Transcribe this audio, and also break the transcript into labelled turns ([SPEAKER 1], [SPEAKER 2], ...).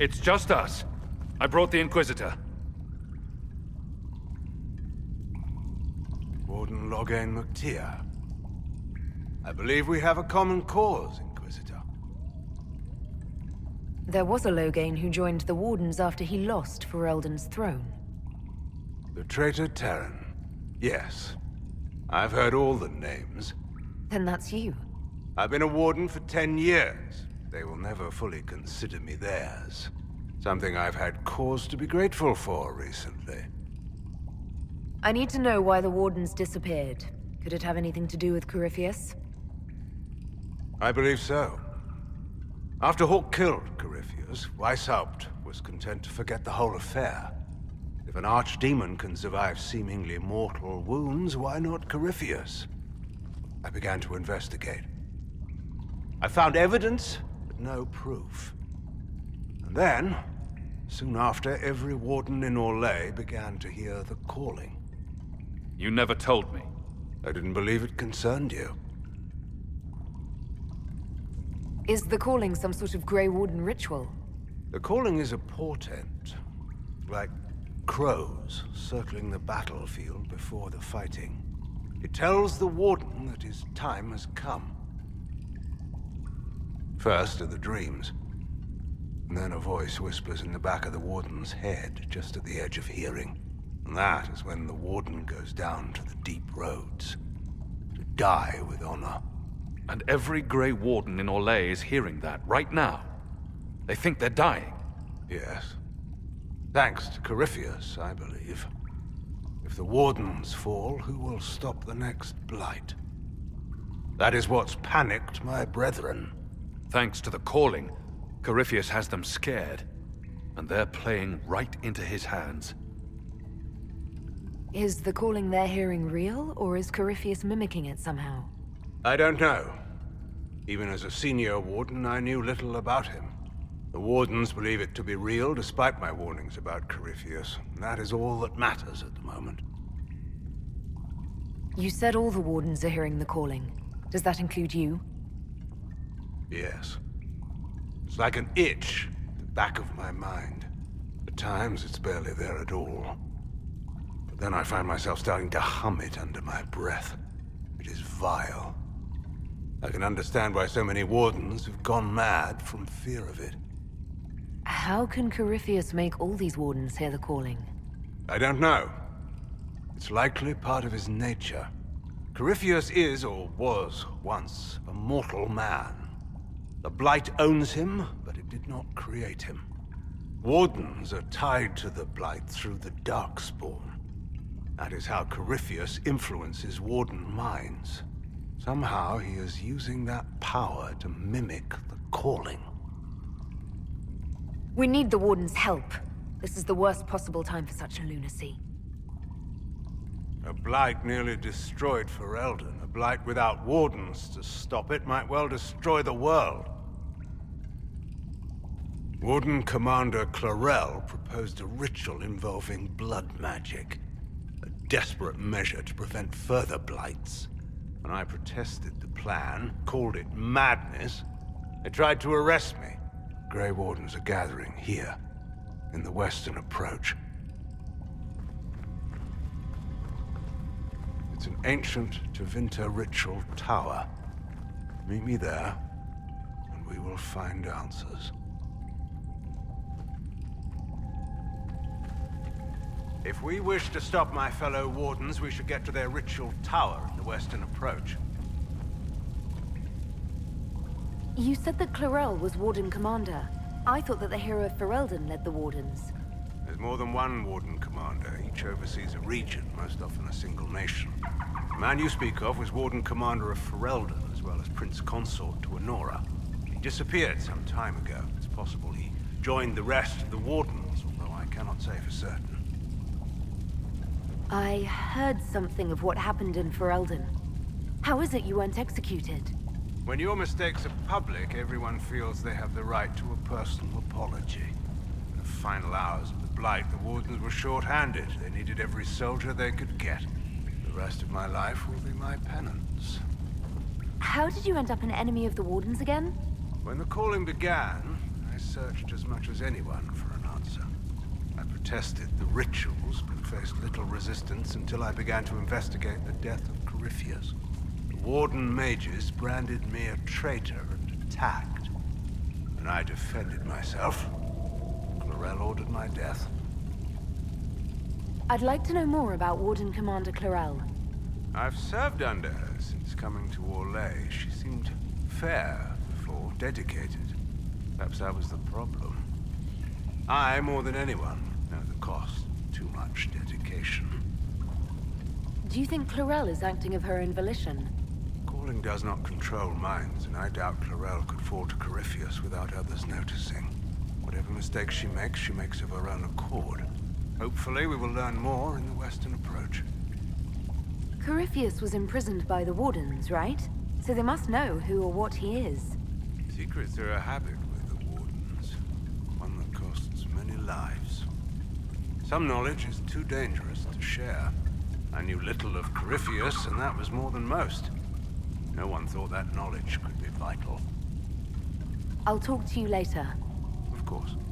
[SPEAKER 1] It's just us. I brought the Inquisitor.
[SPEAKER 2] Warden Loghain Mac Tir. I believe we have a common cause, Inquisitor.
[SPEAKER 3] There was a Loghain who joined the Wardens after he lost Ferelden's throne.
[SPEAKER 2] The traitor Teyrn. Yes. I've heard all the names.
[SPEAKER 3] Then that's you.
[SPEAKER 2] I've been a Warden for ten years. They will never fully consider me theirs. Something I've had cause to be grateful for recently.
[SPEAKER 3] I need to know why the Wardens disappeared. Could it have anything to do with Corypheus?
[SPEAKER 2] I believe so. After Hawke killed Corypheus, Weishaupt was content to forget the whole affair. If an archdemon can survive seemingly mortal wounds, why not Corypheus? I began to investigate. I found evidence, but no proof. And then, soon after, every warden in Orlais began to hear the calling.
[SPEAKER 1] You never told me.
[SPEAKER 2] I didn't believe it concerned you.
[SPEAKER 3] Is the calling some sort of Grey Warden ritual?
[SPEAKER 2] The calling is a portent, like crows circling the battlefield before the fighting. It tells the Warden that his time has come. First are the dreams. And then a voice whispers in the back of the Warden's head, just at the edge of hearing. And that is when the Warden goes down to the deep roads. To die with honor.
[SPEAKER 1] And every Grey Warden in Orlais is hearing that right now. They think they're dying.
[SPEAKER 2] Yes. Thanks to Corypheus, I believe. If the Wardens fall, who will stop the next Blight? That is what's panicked my brethren.
[SPEAKER 1] Thanks to the calling, Corypheus has them scared. And they're playing right into his hands.
[SPEAKER 3] Is the calling they're hearing real, or is Corypheus mimicking it somehow?
[SPEAKER 2] I don't know. Even as a senior warden, I knew little about him. The Wardens believe it to be real, despite my warnings about Corypheus. That is all that matters at the moment.
[SPEAKER 3] You said all the Wardens are hearing the calling. Does that include you?
[SPEAKER 2] Yes. It's like an itch at the back of my mind. At times, it's barely there at all. But then I find myself starting to hum it under my breath. It is vile. I can understand why so many Wardens have gone mad from fear of it.
[SPEAKER 3] How can Corypheus make all these Wardens hear the calling?
[SPEAKER 2] I don't know. It's likely part of his nature. Corypheus is, or was, once a mortal man. The Blight owns him, but it did not create him. Wardens are tied to the Blight through the Darkspawn. That is how Corypheus influences Warden minds. Somehow he is using that power to mimic the calling.
[SPEAKER 3] We need the Warden's help. This is the worst possible time for such a lunacy.
[SPEAKER 2] A blight nearly destroyed Ferelden. A blight without wardens to stop it might well destroy the world. Warden Commander Clarel proposed a ritual involving blood magic. A desperate measure to prevent further blights. When I protested the plan, called it madness, they tried to arrest me. Grey Wardens are gathering here, in the western approach. It's an ancient Tevinter ritual tower. Meet me there, and we will find answers. If we wish to stop my fellow Wardens, we should get to their ritual tower in the western approach.
[SPEAKER 3] You said that Clarel was Warden Commander. I thought that the hero of Ferelden led the Wardens.
[SPEAKER 2] There's more than one Warden Commander. Each oversees a region, most often a single nation. The man you speak of was Warden Commander of Ferelden, as well as Prince Consort to Anora. He disappeared some time ago. It's possible he joined the rest of the Wardens, although I cannot say for certain.
[SPEAKER 3] I heard something of what happened in Ferelden. How is it you weren't executed?
[SPEAKER 2] When your mistakes are public, everyone feels they have the right to a personal apology. Final hours of the Blight, the Wardens were short-handed. They needed every soldier they could get. The rest of my life will be my penance.
[SPEAKER 3] How did you end up an enemy of the Wardens again?
[SPEAKER 2] When the calling began, I searched as much as anyone for an answer. I protested the rituals, but faced little resistance until I began to investigate the death of Corypheus. The Warden mages branded me a traitor and attacked. And I defended myself. Clarel ordered my death.
[SPEAKER 3] I'd like to know more about Warden Commander Clarel.
[SPEAKER 2] I've served under her since coming to Orlais. She seemed fair before, dedicated. Perhaps that was the problem. I, more than anyone, know the cost. Too much dedication.
[SPEAKER 3] Do you think Clarel is acting of her own volition?
[SPEAKER 2] Calling does not control minds, and I doubt Clarel could fall to Corypheus without others noticing. Whatever mistakes she makes, she makes of her own accord. Hopefully, we will learn more in the Western Approach.
[SPEAKER 3] Corypheus was imprisoned by the Wardens, right? So they must know who or what he is.
[SPEAKER 2] Secrets are a habit with the Wardens. One that costs many lives. Some knowledge is too dangerous to share. I knew little of Corypheus, and that was more than most. No one thought that knowledge could be vital.
[SPEAKER 3] I'll talk to you later.
[SPEAKER 2] Course.